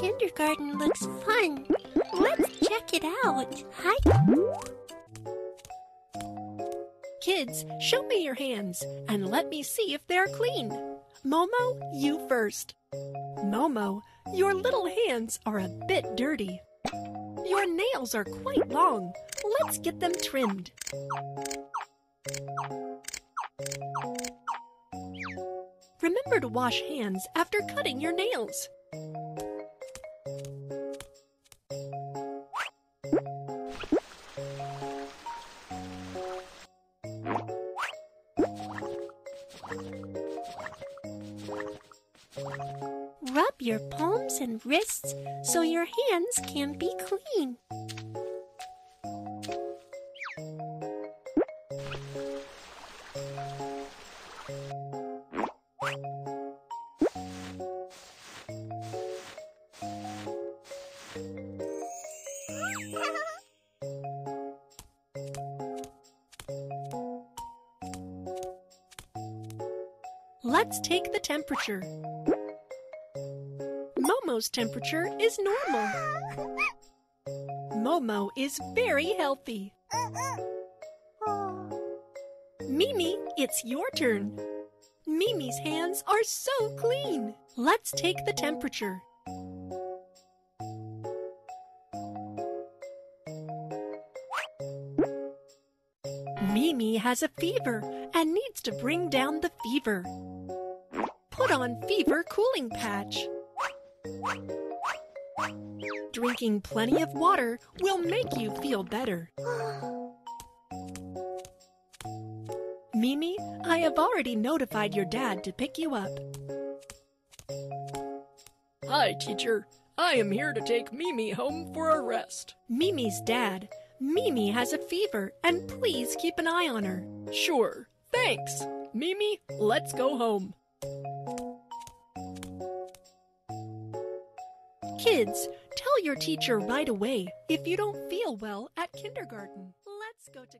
kindergarten looks fun. Let's check it out. Hi. Kids, show me your hands and let me see if they're clean. Momo, you first. Momo, your little hands are a bit dirty. Your nails are quite long. Let's get them trimmed. Remember to wash hands after cutting your nails. Rub your palms and wrists so your hands can be clean. Let's take the temperature. Momo's temperature is normal. Momo is very healthy. Mimi, it's your turn. Mimi's hands are so clean. Let's take the temperature. Mimi has a fever and needs to bring down the fever. Put on fever cooling patch. Drinking plenty of water will make you feel better. Mimi, I have already notified your dad to pick you up. Hi, teacher. I am here to take Mimi home for a rest. Mimi's dad. Mimi has a fever, and please keep an eye on her. Sure. Thanks. Mimi, let's go home. Kids, tell your teacher right away if you don't feel well at kindergarten. Let's go to